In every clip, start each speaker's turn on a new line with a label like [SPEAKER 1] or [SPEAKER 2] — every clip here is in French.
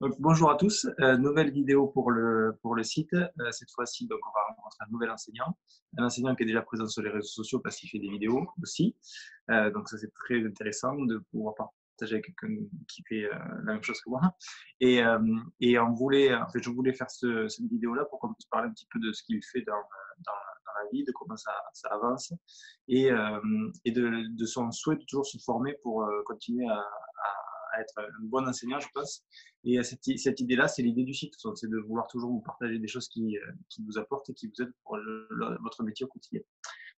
[SPEAKER 1] Donc, bonjour à tous, euh, nouvelle vidéo pour le, pour le site. Euh, cette fois-ci, donc, on va rencontrer un nouvel enseignant, un enseignant qui est déjà présent sur les réseaux sociaux parce qu'il fait des vidéos aussi. Euh, donc, ça c'est très intéressant de pouvoir partager avec quelqu'un qui fait la même chose que moi. Et, et on voulait, en fait, je voulais faire ce, cette vidéo-là pour qu'on puisse parler un petit peu de ce qu'il fait dans, dans, la vie, de comment ça, ça avance et, et de, de, son souhait de toujours se former pour continuer à, à être un bon enseignant, je pense. Et cette, cette idée-là, c'est l'idée du site, c'est de vouloir toujours vous partager des choses qui, euh, qui vous apportent et qui vous aident pour votre métier au quotidien.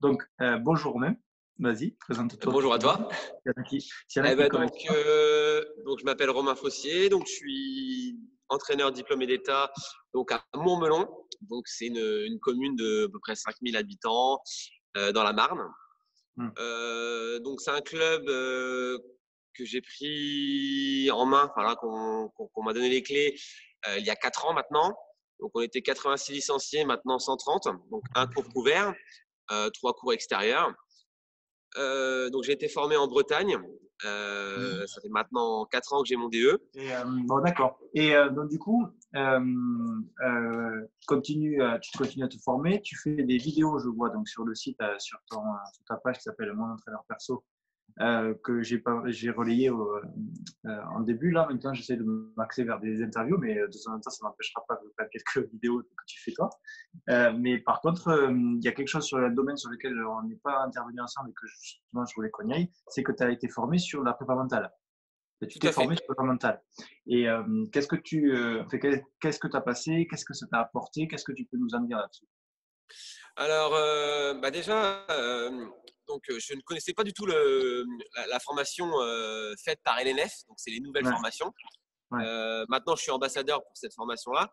[SPEAKER 1] Donc, euh, bonjour même. Vas-y, présente-toi.
[SPEAKER 2] Bonjour à toi. Eh ben, donc, euh, donc, je m'appelle Romain Fossier, donc je suis entraîneur diplômé d'État donc à Montmelon. Donc, c'est une, une, commune de à peu près 5000 habitants dans la Marne. Hmm. donc, c'est un club que j'ai pris en main, enfin qu'on m'a donné les clés euh, il y a 4 ans maintenant. Donc on était 86 licenciés, maintenant 130. Donc un cours couvert, euh, trois cours extérieurs. Euh, donc j'ai été formé en Bretagne. Mmh. Ça fait maintenant 4 ans que j'ai mon DE.
[SPEAKER 1] bon d'accord. Et donc du coup, continue, tu continues à te former. Tu fais des vidéos, je vois, donc sur le site, sur, ton, sur ta page qui s'appelle Mon entraîneur perso. Euh, que j'ai relayé euh, en début. Là, maintenant, j'essaie de m'axer vers des interviews, mais de temps en temps, ça n'empêchera pas de faire quelques vidéos que tu fais toi. Euh, mais par contre, il y a quelque chose sur le domaine sur lequel on n'est pas intervenu ensemble et que justement, je voulais qu'on y aille, c'est que tu as été formé sur la prépa mentale. Tu t'es formé sur la prépa mentale. Et qu'est-ce que tu qu'est-ce que tu as passé? Qu'est-ce que ça t'a apporté? Qu'est-ce que tu peux nous en dire là-dessus?
[SPEAKER 2] Alors, bah déjà, donc, je ne connaissais pas du tout le, la, formation faite par LNF, donc c'est les nouvelles formations. maintenant, je suis ambassadeur pour cette formation-là.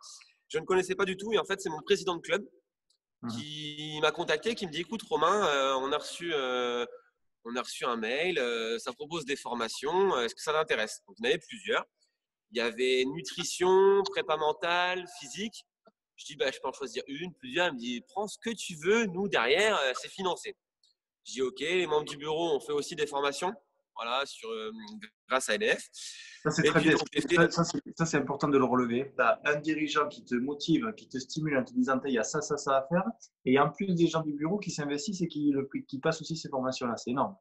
[SPEAKER 2] Je ne connaissais pas du tout et en fait, c'est mon président de club mmh qui m'a contacté, qui me dit écoute, Romain, on, a reçu, on a reçu un mail, ça propose des formations, est-ce que ça t'intéresse? Donc, il y en avait plusieurs. Il y avait nutrition, prépa mentale, physique. Je dis, bah, je peux en choisir une, plusieurs. Il me dit, prends ce que tu veux, nous, derrière, c'est financé. Je dis OK, les membres du bureau ont fait aussi des formations voilà, sur, euh, grâce à NF.
[SPEAKER 1] Ça, c'est très bien. Ça, c'est important de le relever. Tu as un dirigeant qui te motive, qui te stimule en te disant il y a ça, ça, ça à faire. Et en plus des gens du bureau qui s'investissent et qui, qui passent aussi ces formations-là. C'est énorme.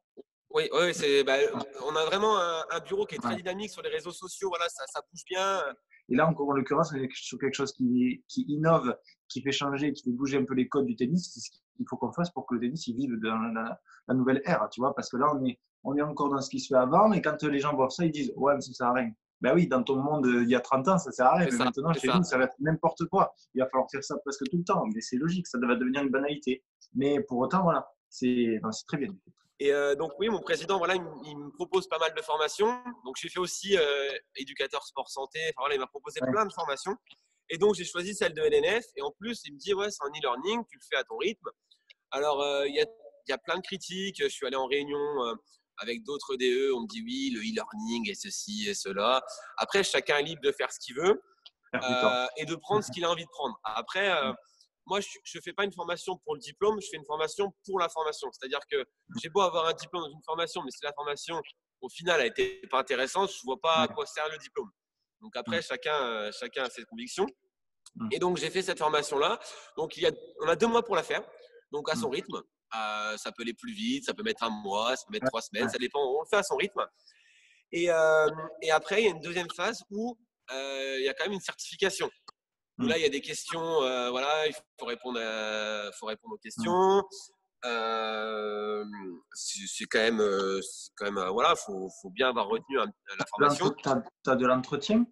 [SPEAKER 2] Oui, oui c'est, bah, on a vraiment un, bureau qui est très dynamique sur les réseaux sociaux. Voilà, ça, ça bouge bien.
[SPEAKER 1] Et là, encore en l'occurrence, on est sur quelque chose qui, qui, innove, qui fait changer, qui fait bouger un peu les codes du tennis. C'est ce qu'il faut qu'on fasse pour que le tennis il vive dans la, nouvelle ère, tu vois. Parce que là, on est, on est encore dans ce qui se fait avant. Et quand les gens voient ça, ils disent Ouais, mais ça sert à rien. Ben oui, dans ton monde, il y a 30 ans, ça sert à rien. Mais maintenant, chez nous, ça va être n'importe quoi. Il va falloir faire ça presque tout le temps. Mais c'est logique, ça va devenir une banalité. Mais pour autant, voilà, c'est très bien.
[SPEAKER 2] Et euh, donc oui, mon président, voilà, il, me propose pas mal de formations. Donc j'ai fait aussi euh, éducateur sport santé. Enfin, voilà, il m'a proposé plein de formations. Et donc j'ai choisi celle de LNF. Et en plus, il me dit ouais, c'est un e-learning, tu le fais à ton rythme. Alors euh, il y, a, y, a, plein de critiques. Je suis allé en réunion avec d'autres DE. On me dit oui, le e-learning et ceci et cela. Après, chacun est libre de faire ce qu'il veut et de prendre ce qu'il a envie de prendre. Après moi, je ne fais pas une formation pour le diplôme, je fais une formation pour la formation. C'est-à-dire que j'ai beau avoir un diplôme dans une formation, mais si la formation, au final, a été pas intéressante, je ne vois pas à quoi sert le diplôme. Donc après, chacun, euh, chacun a ses convictions. Et donc, j'ai fait cette formation-là. Donc, il y a, on a deux mois pour la faire, donc à son rythme. Euh, ça peut aller plus vite, ça peut mettre un mois, ça peut mettre trois semaines, ça dépend. On le fait à son rythme. Et, euh, et après, il y a une deuxième phase où il y a quand même une certification. Mmh. Là, il y a des questions, euh, voilà, il faut répondre, faut répondre aux questions. Euh, c'est quand même, euh, quand même, voilà, faut, faut bien avoir retenu la formation.
[SPEAKER 1] Tu as, de l'entretien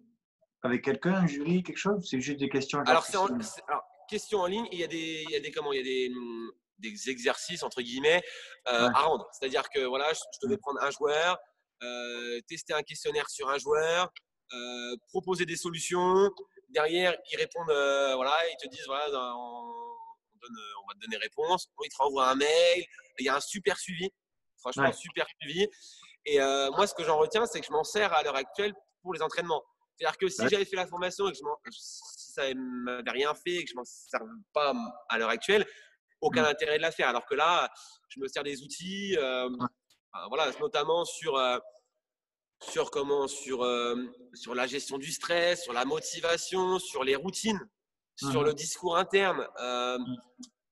[SPEAKER 1] avec quelqu'un, un jury, quelque chose C'est juste des questions.
[SPEAKER 2] Alors, c'est questions en ligne. Il y a des, il y a des comment, il y a des, des exercices entre guillemets à rendre. C'est-à-dire que voilà, je, je, devais mmh. prendre un joueur, tester un questionnaire sur un joueur, proposer des solutions derrière, ils répondent, euh, voilà, ils te disent, voilà, on, donne, on va te donner réponse. Ils te renvoient un mail. Il y a un super suivi. Franchement, super suivi. Et euh, moi, ce que j'en retiens, c'est que je m'en sers à l'heure actuelle pour les entraînements. C'est-à-dire que si j'avais fait la formation et que je si ça m'avait rien fait et que je m'en sers pas à l'heure actuelle, aucun intérêt de la faire. Alors que là, je me sers des outils, euh, voilà, notamment sur sur comment sur, sur la gestion du stress, sur la motivation, sur les routines, sur le discours interne. Mmh.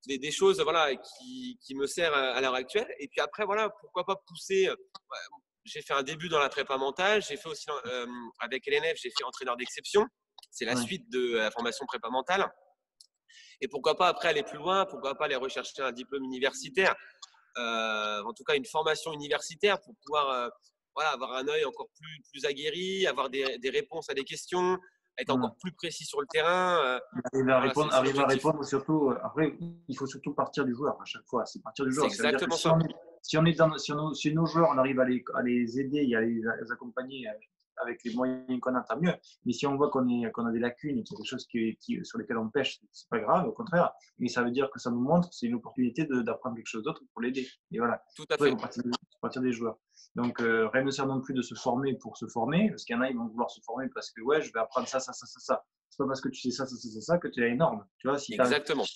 [SPEAKER 2] Des, des, choses voilà, qui, qui me servent à, l'heure actuelle. Et puis après, voilà, pourquoi pas pousser. J'ai fait un début dans la prépa mentale. J'ai fait aussi, avec LNF, j'ai fait entraîneur d'exception. C'est la suite de la formation prépa mentale. Et pourquoi pas après aller plus loin Pourquoi pas aller rechercher un diplôme universitaire En tout cas, une formation universitaire pour pouvoir voilà, avoir un œil encore plus, plus aguerri, avoir des, des réponses à des questions, être mmh. encore plus précis sur le terrain.
[SPEAKER 1] Euh, arriver à répondre, arriver à répondre surtout. Euh, après, il faut surtout partir du joueur à chaque fois. C'est partir du joueur.
[SPEAKER 2] C'est exactement
[SPEAKER 1] ça. Si on est, dans, si, on, si, nos joueurs, on arrive à les, à les aider et à les, accompagner euh, avec les moyens qu'on a, tant mieux. Mais si on voit qu'on a des lacunes et qu'il y a des choses qui, qui, sur lesquelles on pêche, c'est pas grave, au contraire. Mais ça veut dire que ça nous montre, c'est une opportunité d'apprendre quelque chose d'autre pour l'aider. Et voilà.
[SPEAKER 2] Tout à fait.
[SPEAKER 1] Partir, partir des joueurs. Donc, euh, rien ne sert non plus de se former pour se former, parce qu'il y en a, ils vont vouloir se former parce que, ouais, je vais apprendre ça, ça, ça, ça, ça. C'est pas parce que tu sais ça, ça, ça, ça, ça que tu es énorme. Tu vois, si
[SPEAKER 2] Exactement.
[SPEAKER 1] Si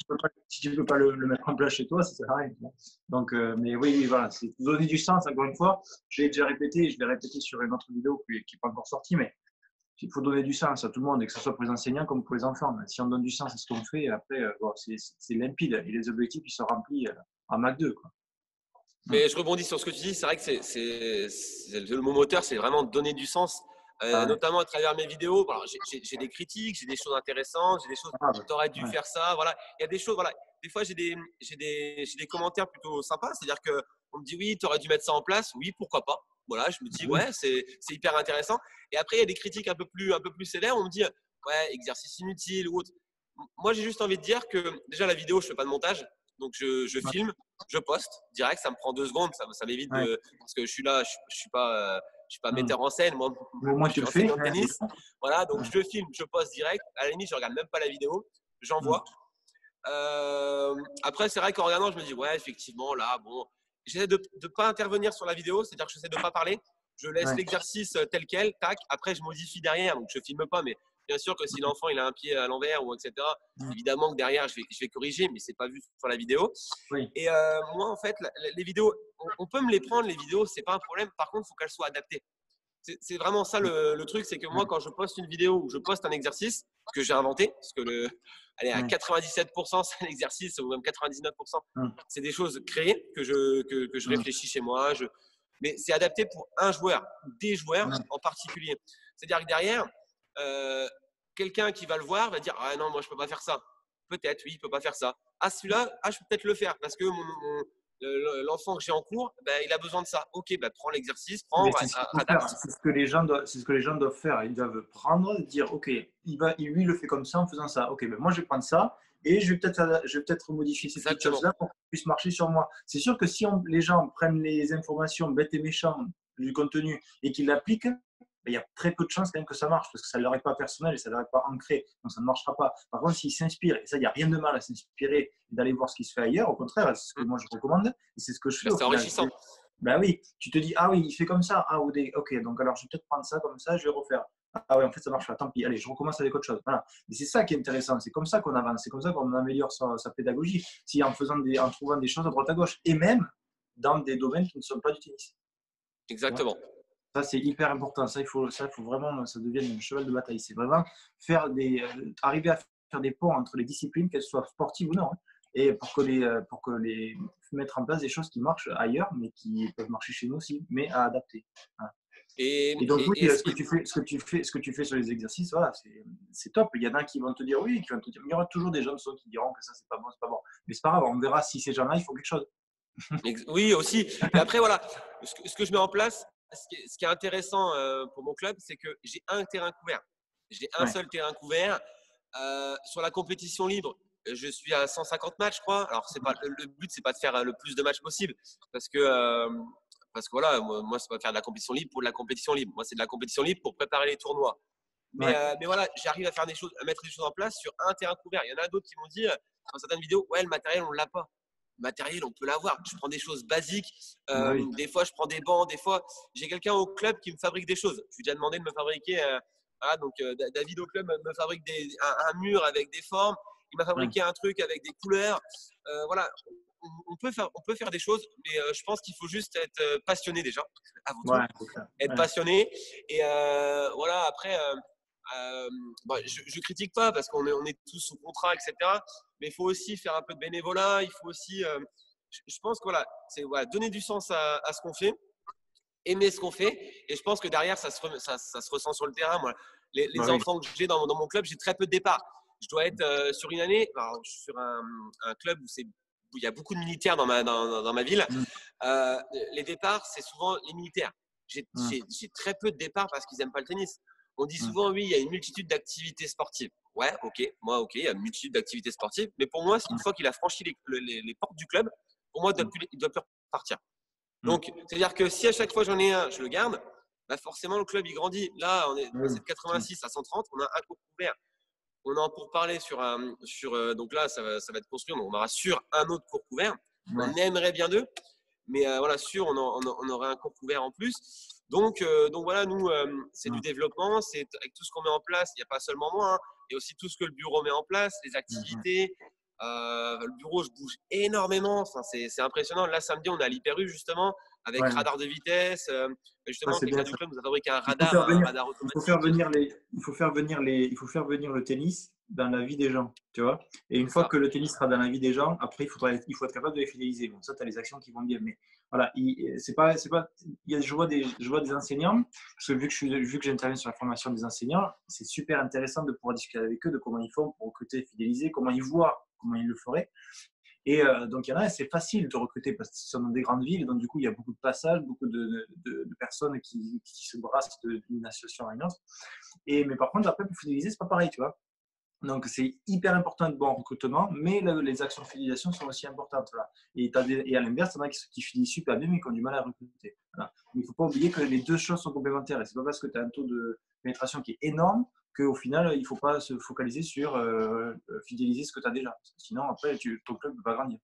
[SPEAKER 1] tu ne peux, pas le, mettre en place chez toi, ça sert à rien. Donc, euh, mais oui, voilà, c'est donner du sens, encore une fois. Je l'ai déjà répété, je l'ai répété sur une autre vidéo qui n'est pas encore sortie, mais il faut donner du sens à tout le monde, et que ce soit pour les enseignants comme pour les enfants. Si on donne du sens à ce qu'on fait, après, euh, c'est limpide. Et les objectifs, ils sont remplis en Mac 2. Quoi.
[SPEAKER 2] Mais je rebondis sur ce que tu dis. C'est vrai que c'est, le mot moteur, c'est vraiment donner du sens, euh, ah notamment à travers mes vidéos. j'ai, des critiques, j'ai des choses intéressantes, j'ai des choses. Ah tu aurais dû faire ça. Voilà. Il y a des choses. Voilà. Des fois, j'ai des, j'ai des, des commentaires plutôt sympas. C'est-à-dire que on me dit oui, tu aurais dû mettre ça en place. Oui, pourquoi pas. Voilà. Je me dis ouais, c'est, c'est hyper intéressant. Et après, il y a des critiques un peu plus, un peu plus sévères. On me dit ouais, exercice inutile ou autre. Moi, j'ai juste envie de dire que déjà la vidéo, je fais pas de montage. Donc je, je filme, je poste direct, ça me prend deux secondes, ça, ça m'évite de parce que je suis là, je, je suis pas, euh, je suis pas metteur en scène, moi,
[SPEAKER 1] moi je suis
[SPEAKER 2] en tennis. Voilà, donc je filme, je poste direct. À la limite, je regarde même pas la vidéo, j'envoie. Euh, après, c'est vrai qu'en regardant, je me dis ouais, effectivement, là, bon, j'essaie de ne pas intervenir sur la vidéo, c'est-à-dire que j'essaie de pas parler. Je laisse l'exercice euh, tel quel, tac. Après, je modifie derrière, donc je filme pas, mais Bien sûr que si l'enfant il a un pied à l'envers ou etc., évidemment que derrière je vais, je vais corriger, mais c'est pas vu sur la vidéo. Et euh, moi en fait, les vidéos, on, peut me les prendre les vidéos, c'est pas un problème. Par contre, il faut qu'elles soient adaptées. C'est vraiment ça le, truc, c'est que moi quand je poste une vidéo ou je poste un exercice que j'ai inventé, parce que le, allez, à 97% c'est un exercice ou même 99%, mmh. c'est des choses créées que je, que, que je réfléchis chez moi. Je, mais c'est adapté pour un joueur, des joueurs en particulier. C'est-à-dire que derrière, euh, quelqu'un qui va le voir va dire Ah non, moi je peux pas faire ça. Peut-être, oui, il peut pas faire ça. Ah, celui-là, ah, je peux peut-être le faire parce que l'enfant que j'ai en cours, ben, il a besoin de ça. Ok, ben, prends l'exercice, prends,
[SPEAKER 1] C'est ce, que les gens doivent, c'est ce que les gens doivent faire. Ils doivent prendre, dire ok, il va, lui, il le fait comme ça en faisant ça. Ok, ben, moi je vais prendre ça et je vais peut-être, je vais peut-être modifier ces choses-là pour qu'il puisse marcher sur moi. C'est sûr que si les gens prennent les informations bêtes et méchantes du contenu et qu'ils l'appliquent, il y a très peu de chances quand même que ça marche parce que ça ne leur est pas personnel et ça ne leur est pas ancré. Donc ça ne marchera pas. Par contre, s'ils s'inspirent, et ça, il n'y a rien de mal à s'inspirer et d'aller voir ce qui se fait ailleurs, au contraire, c'est ce que moi je recommande et c'est ce que je fais.
[SPEAKER 2] C'est enrichissant.
[SPEAKER 1] Ben oui, tu te dis, ah oui, il fait comme ça. Ah, ok, donc alors je vais peut-être prendre ça comme ça, je vais refaire. Ah oui, en fait, ça marche pas. Tant pis, allez, je recommence avec autre chose. Voilà. Et c'est ça qui est intéressant. C'est comme ça qu'on avance. C'est comme ça qu'on améliore sa, pédagogie. Si en, faisant des, en trouvant des choses à droite à gauche et même dans des domaines qui ne sont pas du tennis.
[SPEAKER 2] Exactement.
[SPEAKER 1] Ça, c'est hyper important. Ça, il faut, ça, faut vraiment, ça devienne un cheval de bataille. C'est vraiment faire des, euh, arriver à faire des ponts entre les disciplines, qu'elles soient sportives ou non, hein, et pour que les, euh, pour que les mettre en place des choses qui marchent ailleurs, mais qui peuvent marcher chez nous aussi, mais à adapter. Hein. Et, donc, oui, ce, que tu fais, ce, que tu fais, ce que tu fais sur les exercices, voilà, c'est top. Il y en a qui vont te dire oui, qui vont te dire, il y aura toujours des gens qui diront que ça, c'est pas bon, c'est pas bon. Mais c'est pas grave, on verra si ces gens-là, ils font quelque chose.
[SPEAKER 2] oui, aussi. Et après, voilà, ce que je mets en place, ce qui est intéressant euh, pour mon club, c'est que j'ai un terrain couvert. J'ai un seul terrain couvert. Euh, sur la compétition libre, je suis à 150 matchs, je crois. Alors, c'est pas, le but, c'est pas de faire le plus de matchs possible. Parce que, euh, parce que voilà, moi, moi c'est pas faire de la compétition libre pour de la compétition libre. Moi, c'est de la compétition libre pour préparer les tournois. Mais, mais voilà, j'arrive à faire des choses, à mettre des choses en place sur un terrain couvert. Il y en a d'autres qui m'ont dit dans certaines vidéos, ouais, le matériel, on l'a pas matériel, on peut l'avoir. Je prends des choses basiques. Euh, des fois, je prends des bancs. Des fois, j'ai quelqu'un au club qui me fabrique des choses. Je lui ai déjà demandé de me fabriquer. Euh, donc, euh, David au club me fabrique un, mur avec des formes. Il m'a fabriqué un truc avec des couleurs. voilà, on, peut faire, on peut faire des choses, mais je pense qu'il faut juste être passionné déjà, avant tout. être passionné. Et voilà, après, je, ne critique pas parce qu'on est, on est tous sous contrat, etc. Mais il faut aussi faire un peu de bénévolat. Il faut aussi, je, pense que voilà, c'est voilà, donner du sens à, ce qu'on fait, aimer ce qu'on fait. Et je pense que derrière, ça se, ça, se ressent sur le terrain. Moi, les, bah enfants que j'ai dans, dans, mon club, j'ai très peu de départs. Je dois être sur une année, je suis sur un, un club où c'est il y a beaucoup de militaires dans ma, dans, dans ma ville. Mmh. les départs, c'est souvent les militaires. J'ai très peu de départs parce qu'ils n'aiment pas le tennis. On dit mmh. souvent, oui, il y a une multitude d'activités sportives. Ouais, ok, moi, ok, il y a une multitude d'activités sportives. Mais pour moi, une fois qu'il a franchi les, les, portes du club, pour moi, il ne doit, plus partir. Donc, c'est-à-dire que si à chaque fois j'en ai un, je le garde, bah forcément, le club, il grandit. Là, on est de 86 à 130, on a un cours couvert. On a pour parler sur un. Sur, euh, donc là, ça va, ça va être construit. On aura sur un autre cours couvert. On aimerait bien deux. Mais euh, voilà, sûr, on, on, aurait un cours couvert en plus. Donc, euh, donc voilà, nous, c'est du développement. C'est avec tout ce qu'on met en place. Il n'y a pas seulement moi. Hein, il y a aussi tout ce que le bureau met en place, les activités. Le bureau, je bouge énormément. Enfin, c'est impressionnant. Là, samedi, on est à l'Hyper justement avec radar de vitesse. justement, avec du club, nous avons fabriqué un radar, un radar automatique.
[SPEAKER 1] Il faut faire venir les, il faut faire venir les, il faut faire venir le tennis dans la vie des gens, tu vois. Et une fois que le tennis sera dans la vie des gens, après il faudra, il faut être capable de les fidéliser. Bon, ça, tu as les actions qui vont bien, mais voilà, c'est pas, c'est pas, il y a, je vois des, je vois des enseignants parce que vu que je suis, vu que j'interviens sur la formation des enseignants, c'est super intéressant de pouvoir discuter avec eux de comment ils font pour recruter, fidéliser, comment ils voient, comment ils le feraient. Et euh, donc, il y en a, c'est facile de recruter parce que ce sont dans des grandes villes. Donc, du coup, il y a beaucoup de passages, beaucoup de, personnes qui, se brassent d'une association à une autre. Et, mais par contre, après, pour fidéliser, c'est pas pareil, tu vois. Donc, c'est hyper important de bon recrutement, mais les actions de fidélisation sont aussi importantes. Là. Et, et, à l'inverse, il y en a qui, qui finissent super bien, mais qui ont du mal à recruter. Voilà. il ne faut pas oublier que les deux choses sont complémentaires. Et ce n'est pas parce que tu as un taux de pénétration qui est énorme qu'au final, il ne faut pas se focaliser sur euh, fidéliser ce que tu as déjà. Parce que sinon, après, tu, ton club va grandir.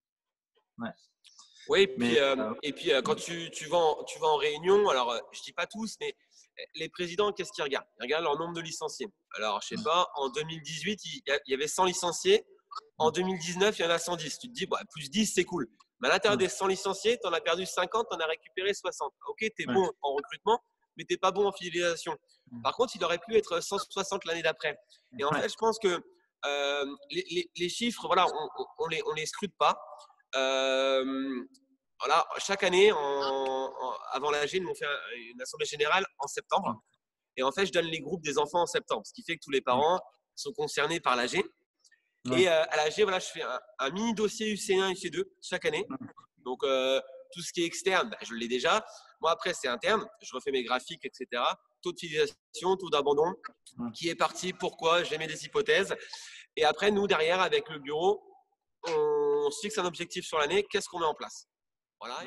[SPEAKER 2] Ouais. Oui, et puis, mais, euh, euh, et puis quand tu, tu, vas en, tu vas en réunion, alors je ne dis pas tous, mais les présidents, qu'est-ce qu'ils regardent? Ils regardent leur nombre de licenciés. Alors, je ne sais pas, en 2018, il y avait 100 licenciés. En 2019, il y en a 110. Tu te dis, bah, plus 10, c'est cool. Mais à l'intérieur des 100 licenciés, tu en as perdu 50, tu en as récupéré 60. Ok, tu es bon en recrutement, mais tu n'es pas bon en fidélisation. Par contre, il aurait pu être 160 l'année d'après. Et en fait, je pense que euh, les, chiffres, voilà, on ne les, on les scrute pas. Euh, voilà, chaque année, avant l'AG, ils m'ont fait une assemblée générale en septembre. Et en fait, je donne les groupes des enfants en septembre, ce qui fait que tous les parents sont concernés par l'AG. Et euh, à l'AG, voilà, je fais un, mini dossier UC1, UC2 chaque année. Donc, tout ce qui est externe, bah, je l'ai déjà. Moi, après, c'est interne. Je refais mes graphiques, etc. Taux de fidélisation, taux d'abandon, qui est parti, pourquoi, j'ai mis des hypothèses. Et après, nous, derrière, avec le bureau, on se fixe un objectif sur l'année. Qu'est-ce qu'on met en place? Voilà.